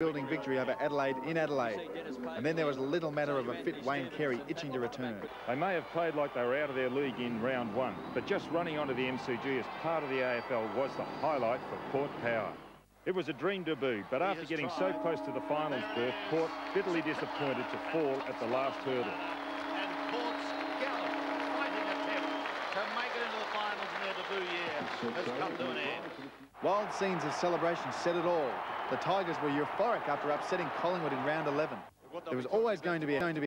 building victory over Adelaide in Adelaide. And then there was a little matter of a fit Wayne Carey itching to return. They may have played like they were out of their league in round one, but just running onto the MCG as part of the AFL was the highlight for Port Power. It was a dream debut, but after getting so close to the finals berth, Port bitterly disappointed to fall at the last hurdle. And Port's gallant fighting attempt to make it into the finals in their debut year has come to an end. Wild scenes of celebration said it all. The Tigers were euphoric after upsetting Collingwood in round 11. There was always going to be, going to be